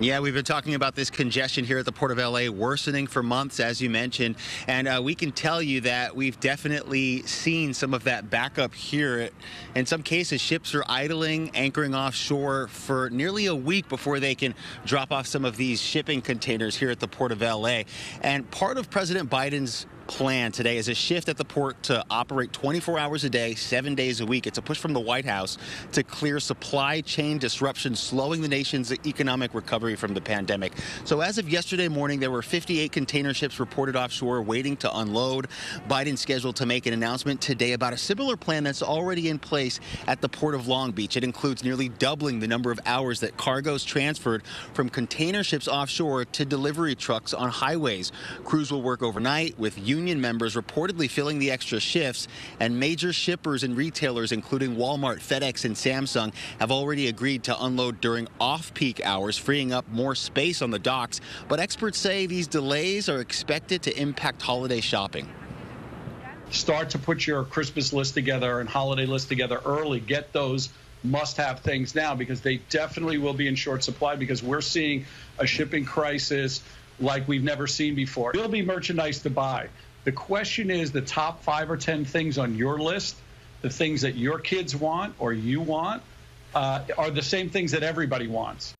Yeah, we've been talking about this congestion here at the Port of LA worsening for months, as you mentioned. And uh, we can tell you that we've definitely seen some of that backup here. In some cases, ships are idling, anchoring offshore for nearly a week before they can drop off some of these shipping containers here at the Port of LA. And part of President Biden's plan today is a shift at the port to operate 24 hours a day, seven days a week. It's a push from the White House to clear supply chain disruptions, slowing the nation's economic recovery from the pandemic. So as of yesterday morning, there were 58 container ships reported offshore waiting to unload. Biden's scheduled to make an announcement today about a similar plan that's already in place at the Port of Long Beach. It includes nearly doubling the number of hours that cargoes transferred from container ships offshore to delivery trucks on highways. Crews will work overnight with union members reportedly filling the extra shifts, and major shippers and retailers, including Walmart, FedEx, and Samsung, have already agreed to unload during off peak hours, freeing up more space on the docks. But experts say these delays are expected to impact holiday shopping start to put your Christmas list together and holiday list together early. Get those must have things now because they definitely will be in short supply because we're seeing a shipping crisis like we've never seen before. There'll be merchandise to buy. The question is the top five or 10 things on your list, the things that your kids want or you want, uh, are the same things that everybody wants.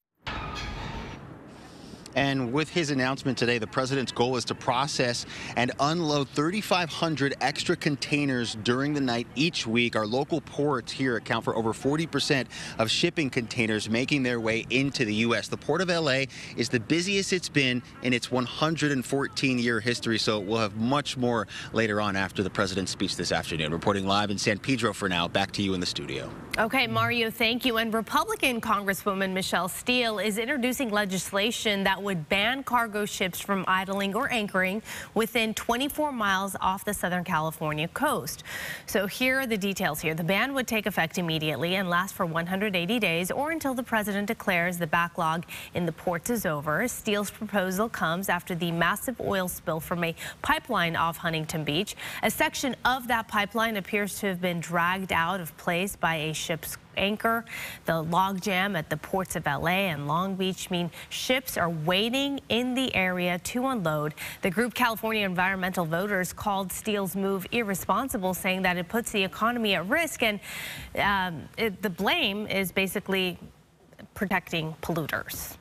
And with his announcement today, the president's goal is to process and unload 3,500 extra containers during the night each week. Our local ports here account for over 40% of shipping containers making their way into the U.S. The Port of L.A. is the busiest it's been in its 114-year history, so we'll have much more later on after the president's speech this afternoon. Reporting live in San Pedro for now. Back to you in the studio. Okay, Mario, thank you. And Republican Congresswoman Michelle Steel is introducing legislation that would ban cargo ships from idling or anchoring within 24 miles off the Southern California coast. So here are the details here. The ban would take effect immediately and last for 180 days or until the president declares the backlog in the ports is over. Steel's proposal comes after the massive oil spill from a pipeline off Huntington Beach. A section of that pipeline appears to have been dragged out of place by a ship's anchor. The logjam at the ports of LA and Long Beach mean ships are waiting in the area to unload. The group California Environmental Voters called Steel's move irresponsible, saying that it puts the economy at risk. And um, it, the blame is basically protecting polluters.